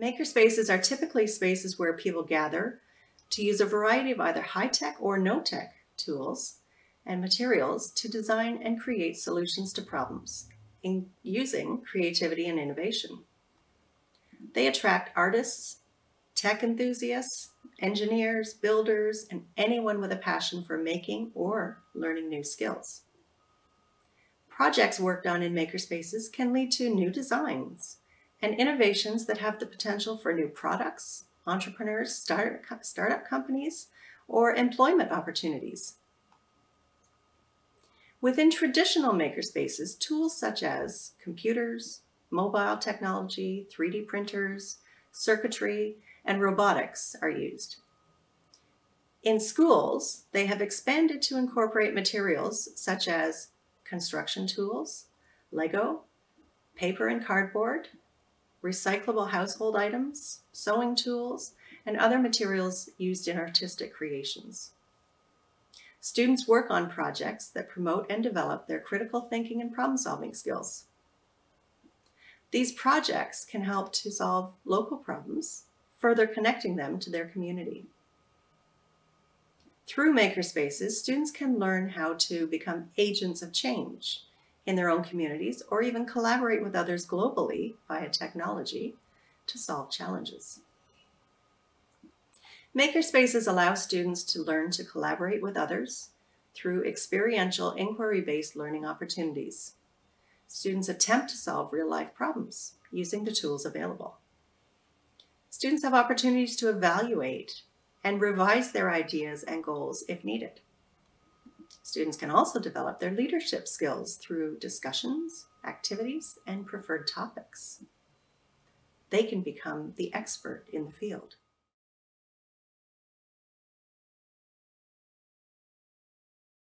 Makerspaces are typically spaces where people gather to use a variety of either high-tech or no-tech tools and materials to design and create solutions to problems in using creativity and innovation. They attract artists, tech enthusiasts, engineers, builders, and anyone with a passion for making or learning new skills. Projects worked on in makerspaces can lead to new designs and innovations that have the potential for new products, entrepreneurs, start, startup companies, or employment opportunities. Within traditional makerspaces, tools such as computers, mobile technology, 3D printers, circuitry, and robotics are used. In schools, they have expanded to incorporate materials such as construction tools, Lego, paper and cardboard, recyclable household items, sewing tools, and other materials used in artistic creations. Students work on projects that promote and develop their critical thinking and problem-solving skills. These projects can help to solve local problems, further connecting them to their community. Through makerspaces, students can learn how to become agents of change in their own communities or even collaborate with others globally via technology to solve challenges. Makerspaces allow students to learn to collaborate with others through experiential inquiry-based learning opportunities students attempt to solve real-life problems using the tools available. Students have opportunities to evaluate and revise their ideas and goals if needed. Students can also develop their leadership skills through discussions, activities, and preferred topics. They can become the expert in the field.